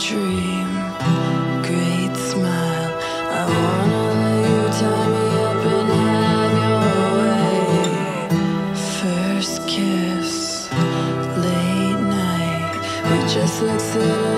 dream. Great smile. I wanna let you tie me up and have your way. First kiss, late night. We just.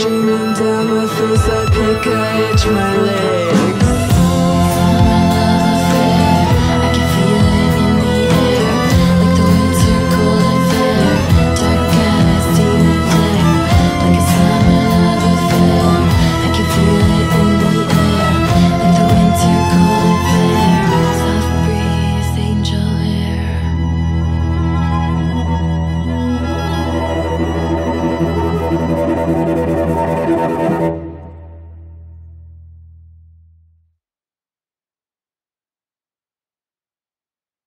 streaming down my face. I think I itch my legs.